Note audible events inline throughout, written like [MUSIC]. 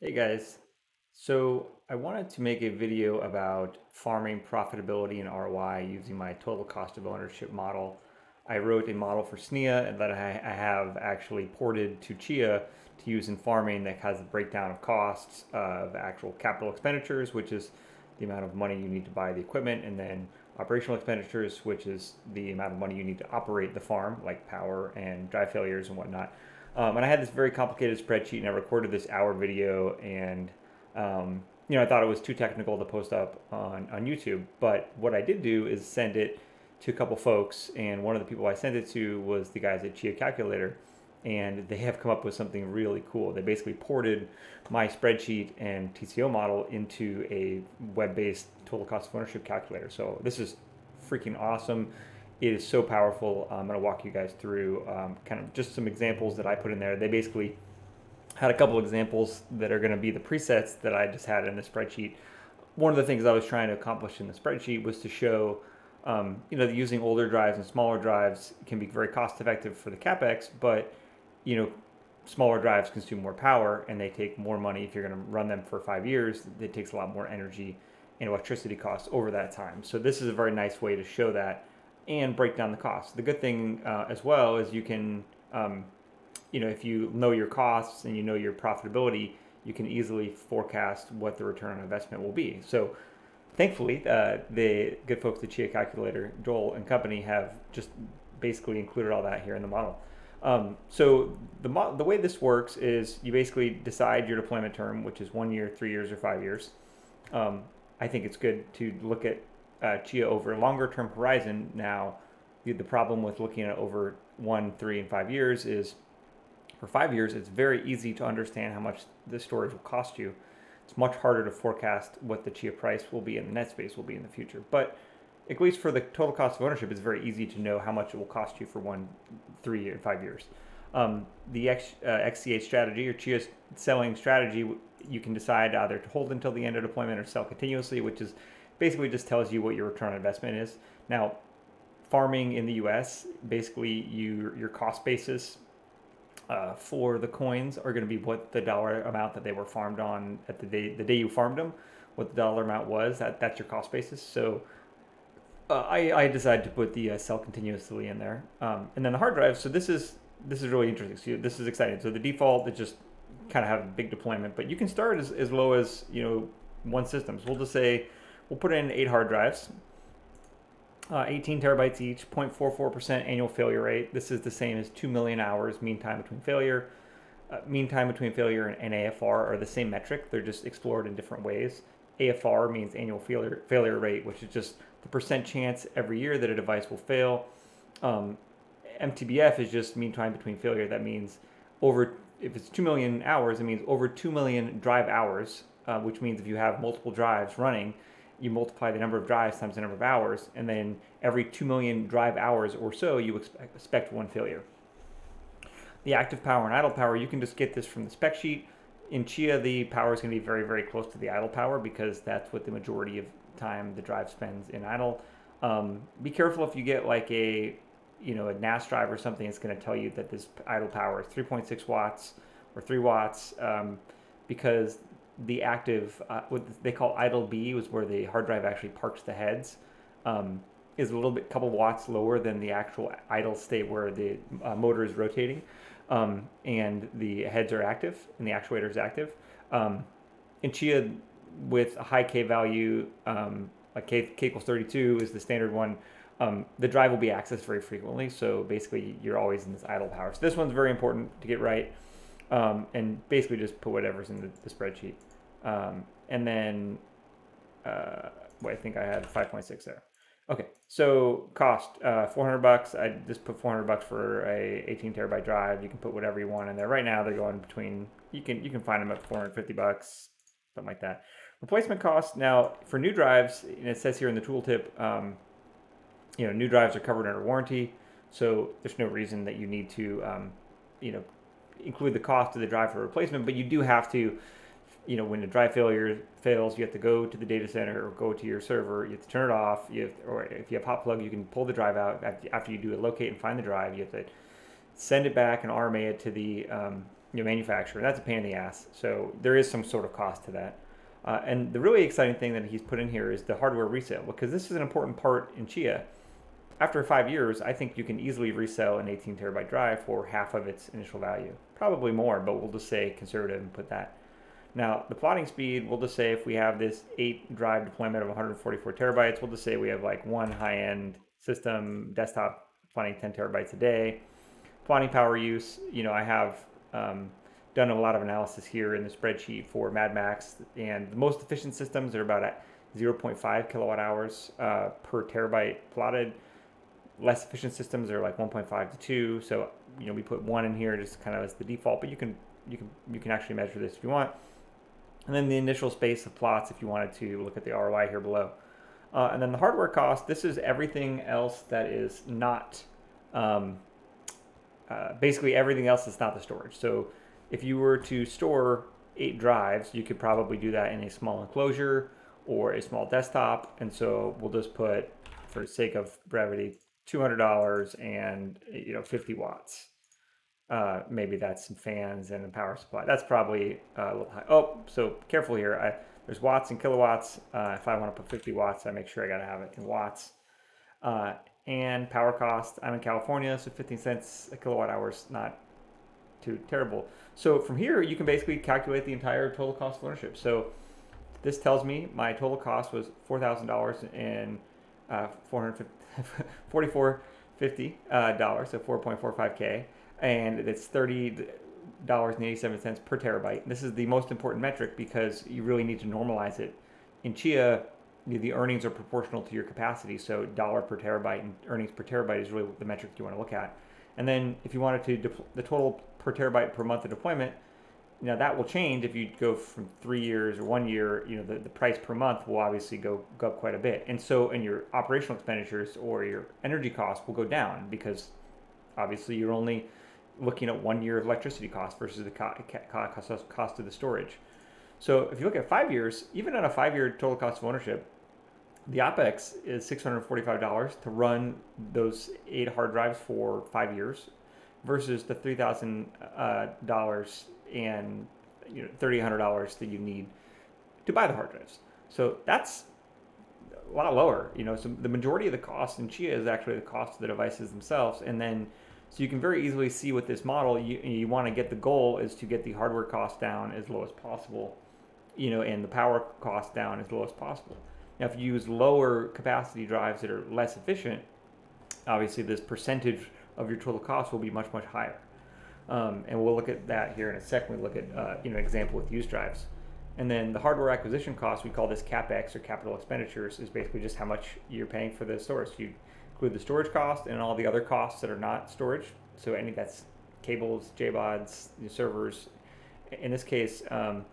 Hey guys, so I wanted to make a video about farming profitability and ROI using my total cost of ownership model. I wrote a model for SNIA that I have actually ported to Chia to use in farming that has a breakdown of costs of actual capital expenditures, which is the amount of money you need to buy the equipment, and then operational expenditures, which is the amount of money you need to operate the farm, like power and dry failures and whatnot. Um, and I had this very complicated spreadsheet, and I recorded this hour video, and um, you know I thought it was too technical to post up on on YouTube. But what I did do is send it to a couple folks, and one of the people I sent it to was the guys at Chia Calculator, and they have come up with something really cool. They basically ported my spreadsheet and TCO model into a web-based total cost of ownership calculator. So this is freaking awesome. It is so powerful. I'm going to walk you guys through um, kind of just some examples that I put in there. They basically had a couple examples that are going to be the presets that I just had in the spreadsheet. One of the things I was trying to accomplish in the spreadsheet was to show, um, you know, using older drives and smaller drives can be very cost effective for the capex, but you know, smaller drives consume more power and they take more money if you're going to run them for five years. It takes a lot more energy and electricity costs over that time. So this is a very nice way to show that and break down the costs. The good thing uh, as well is you can, um, you know, if you know your costs and you know your profitability, you can easily forecast what the return on investment will be. So thankfully, uh, the good folks at Chia Calculator, Joel and company have just basically included all that here in the model. Um, so the, mo- the way this works is you basically decide your deployment term, which is one year, three years, or five years. Um, I think it's good to look at uh, Chia over a longer term horizon. Now, the, the problem with looking at over one, three, and five years is for five years, it's very easy to understand how much the storage will cost you. It's much harder to forecast what the Chia price will be and the net space will be in the future. But at least for the total cost of ownership, it's very easy to know how much it will cost you for one, three, and five years. Um, the X, uh, XCH strategy or Chia selling strategy, you can decide either to hold until the end of deployment or sell continuously, which is basically just tells you what your return on investment is. Now, farming in the U.S. basically you, your cost basis uh, for the coins are going to be what the dollar amount that they were farmed on at the day the day you farmed them, what the dollar amount was. That that's your cost basis. So. Uh, I, I decided to put the uh, sell continuously in there, um, and then the hard drive. So this is this is really interesting. So this is exciting. So the default is just kind of have a big deployment, but you can start as, as low as you know one systems. We'll just say We'll put in eight hard drives, uh, 18 terabytes each, 0.44% annual failure rate. This is the same as 2 million hours mean time between failure. Uh, mean time between failure and, and AFR are the same metric. They're just explored in different ways. AFR means annual failure, failure rate, which is just the percent chance every year that a device will fail. Um, MTBF is just mean time between failure. That means over, if it's 2 million hours, it means over 2 million drive hours, uh, which means if you have multiple drives running, you multiply the number of drives times the number of hours, and then every 2 million drive hours or so, you expect, one failure. The active power and idle power, you can just get this from the spec sheet. In Chia, the power is going to be very, very close to the idle power because that's what the majority of time the drive spends in idle. Um, be careful if you get like a, you know, a NAS drive or something, it's going to tell you that this idle power is 3.6 watts or 3 watts um, because the active, uh, what they call idle B, was where the hard drive actually parks the heads, um, is a little bit, couple watts lower than the actual idle state where the uh, motor is rotating, um, and the heads are active and the actuator is active. Um, in Chia, with a high K value, um, like K, K equals 32 is the standard one. Um, the drive will be accessed very frequently, so basically you're always in this idle power. So this one's very important to get right, um, and basically just put whatever's in the, the spreadsheet. Um, and then, uh, well, I think I had 5.6 there. Okay, so cost uh, 400 bucks. I just put 400 bucks for a 18 terabyte drive. You can put whatever you want in there. Right now, they're going between. You can you can find them at 450 bucks, something like that. Replacement cost. Now for new drives, it says here in the tooltip, um, you know, new drives are covered under warranty, so there's no reason that you need to, um, you know, include the cost of the drive for replacement. But you do have to you know, when the drive failure fails, you have to go to the data center or go to your server. You have to turn it off. You have, or if you have hot plug, you can pull the drive out after you do a locate and find the drive. You have to send it back and RMA it to the um, you know, manufacture. That's a pain in the ass. So there is some sort of cost to that. Uh, and the really exciting thing that he's put in here is the hardware resale because this is an important part in Chia. After five years, I think you can easily resell an 18 terabyte drive for half of its initial value. Probably more, but we'll just say conservative and put that. Now, the plotting speed, we'll just say if we have this eight drive deployment of 144 terabytes, we'll just say we have like one high end system desktop plotting 10 terabytes a day. Plotting power use, you know, I have um, done a lot of analysis here in the spreadsheet for Mad Max, and the most efficient systems are about at 0.5 kilowatt hours uh, per terabyte plotted. Less efficient systems are like 1.5 to 2. So you know we put one in here just kind of as the default, but you can you can you can actually measure this if you want. And then the initial space of plots if you wanted to look at the ROI here below. Uh, and then the hardware cost. This is everything else that is not um, uh, basically everything else that's not the storage. So if you were to store eight drives, you could probably do that in a small enclosure or a small desktop. And so we'll just put, for the sake of brevity, $200 and you know 50 watts. Uh, maybe that's some fans and a power supply. That's probably uh, a little high. Oh, so careful here. I, there's watts and kilowatts. Uh, if I want to put 50 watts, I make sure I got to have it in watts. Uh, and power cost. I'm in California, so 15 cents a kilowatt hour is not too terrible. So from here, you can basically calculate the entire total cost of ownership. So this tells me my total cost was $4,000 and uh, 4450 [LAUGHS] uh, dollars, so 4.45k, and it's 30 dollars and 87 cents per terabyte. This is the most important metric because you really need to normalize it. In Chia, the earnings are proportional to your capacity, so dollar per terabyte and earnings per terabyte is really the metric you want to look at. And then if you wanted to deploy the total per terabyte per month of deployment, now that will change if you go from three years or one year, you know, the, the price per month will obviously go, go up quite a bit. And so in your operational expenditures or your energy costs will go down because obviously you're only looking at one year of electricity cost versus the cost, of the storage. So if you look at five years, even on a five year total cost of ownership, the OPEX is $645 to run those eight hard drives for five years versus the $3,000 uh, and you know, $3,800 that you need to buy the hard drives. So that's a lot lower, you know, so the majority of the cost in Chia is actually the cost of the devices themselves. And then, so you can very easily see with this model, you, you want to get the goal is to get the hardware cost down as low as possible, you know, and the power cost down as low as possible. Now, if you use lower capacity drives that are less efficient, obviously this percentage of your total cost will be much, much higher. Um, and we'll look at that here in a second. We look at uh, you know an example with used drives. And then the hardware acquisition cost, we call this CapEx or capital expenditures, is basically just how much you're paying for the storage. You include the storage cost and all the other costs that are not storage. So any that's cables, JBODs, servers. In this case, um,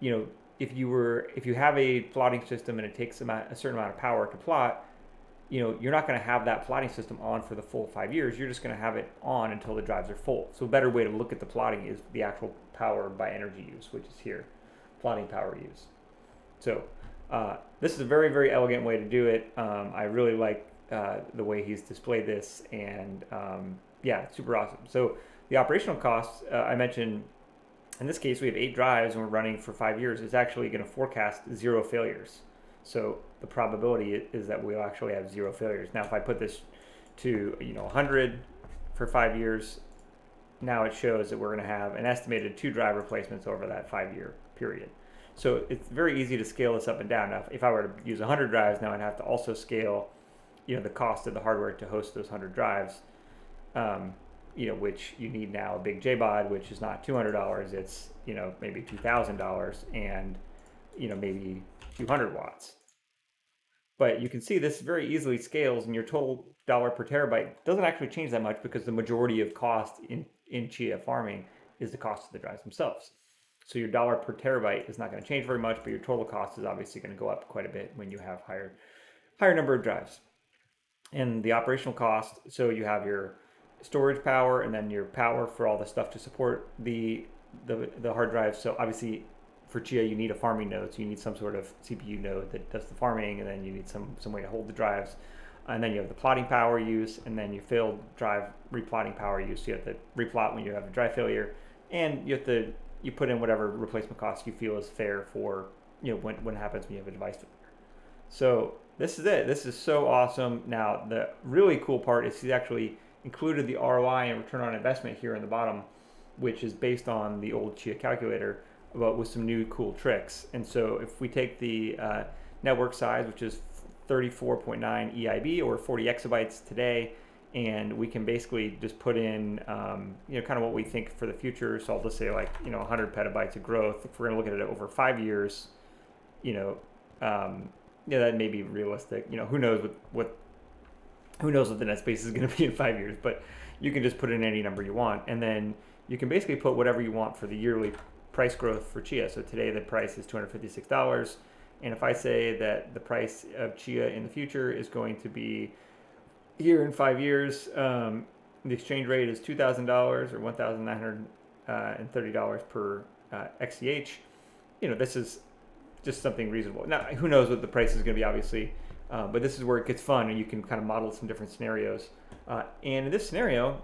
you know, if you were if you have a plotting system and it takes a certain amount of power to plot, you know you're not going to have that plotting system on for the full five years. You're just going to have it on until the drives are full. So a better way to look at the plotting is the actual power by energy use, which is here, plotting power use. So uh, this is a very very elegant way to do it. Um, I really like uh, the way he's displayed this, and um, yeah, super awesome. So the operational costs uh, I mentioned in this case, we have eight drives and we're running for five years. It's actually going to forecast zero failures. So the probability is that we'll actually have zero failures. Now, if I put this to you know 100 for five years, now it shows that we're going to have an estimated two drive replacements over that five-year period. So it's very easy to scale this up and down. Now, if I were to use 100 drives, now I'd have to also scale, you know, the cost of the hardware to host those 100 drives. Um, you know, which you need now a big JBOD, which is not two hundred dollars. It's you know maybe two thousand dollars and you know maybe two hundred watts. But you can see this very easily scales, and your total dollar per terabyte doesn't actually change that much because the majority of cost in in Chia farming is the cost of the drives themselves. So your dollar per terabyte is not going to change very much, but your total cost is obviously going to go up quite a bit when you have higher higher number of drives. And the operational cost, so you have your storage power and then your power for all the stuff to support the the, the hard drive. So obviously for Chia you need a farming node, so you need some sort of CPU node that does the farming, and then you need some some way to hold the drives. And then you have the plotting power use, and then you failed drive replotting power use. So you have to replot when you have a drive failure, and you have to you put in whatever replacement cost you feel is fair for you know when when it happens when you have a device failure. So this is it. This is so awesome. Now the really cool part is he's actually included the ROI and return on investment here in the bottom, which is based on the old Chia calculator, but with some new cool tricks. And so if we take the uh, network size, which is 34.9 EIB or 40 exabytes today, and we can basically just put in, um, you know, kind of what we think for the future. So I'll just say like, you know, 100 petabytes of growth. If we're going to look at it over five years, you know, um, yeah, that may be realistic. You know, who knows what, what who knows what the net space is going to be [LAUGHS] in five years, but you can just put in any number you want. And then you can basically put whatever you want for the yearly price growth for Chia. So today the price is $256. And if I say that the price of Chia in the future is going to be here in five years, um, the exchange rate is $2,000 or $1,930 uh, per uh, XCH. You know, this is just something reasonable. Now, who knows what the price is going to be, obviously, uh, but this is where it gets fun and you can kind of model some different scenarios. Uh, and in this scenario,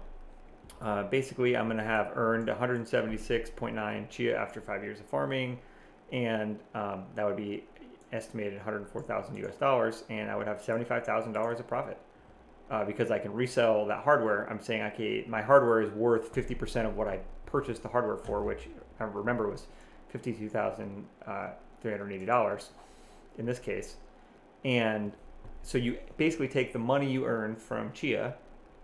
uh, basically, I'm going to have earned 176.9 Chia after five years of farming, and um, that would be estimated 104,000 US dollars, and I would have $75,000 of profit. Uh, because I can resell that hardware. I'm saying, okay, my hardware is worth 50% of what I purchased the hardware for, which I remember was $52,380 uh, in this case. And so you basically take the money you earn from Chia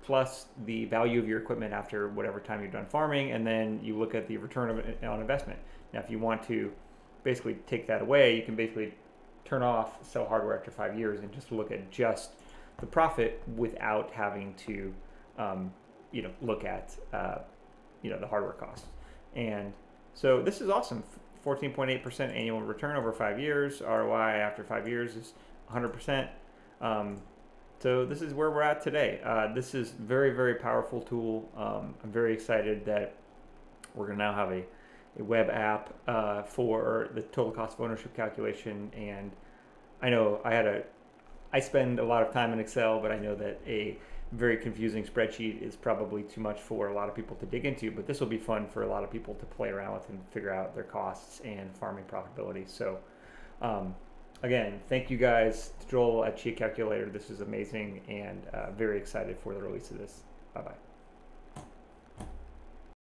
plus the value of your equipment after whatever time you've done farming, and then you look at the return on investment. Now, if you want to basically take that away, you can basically turn off sell hardware after five years and just look at just the profit without having to, um, you know, look at, uh, you know, the hardware cost. And so this is awesome. 14.8% annual return over five years. ROI after five years is 100%. Um, so this is where we're at today. Uh, this is very, very powerful tool. Um, I'm very excited that we're going to now have a, a web app uh, for the total cost of ownership calculation. And I know I had a, I spend a lot of time in Excel, but I know that a very confusing spreadsheet is probably too much for a lot of people to dig into, but this will be fun for a lot of people to play around with and figure out their costs and farming profitability. So um, again, thank you guys to Joel at Chia Calculator. This is amazing and uh, very excited for the release of this. Bye bye.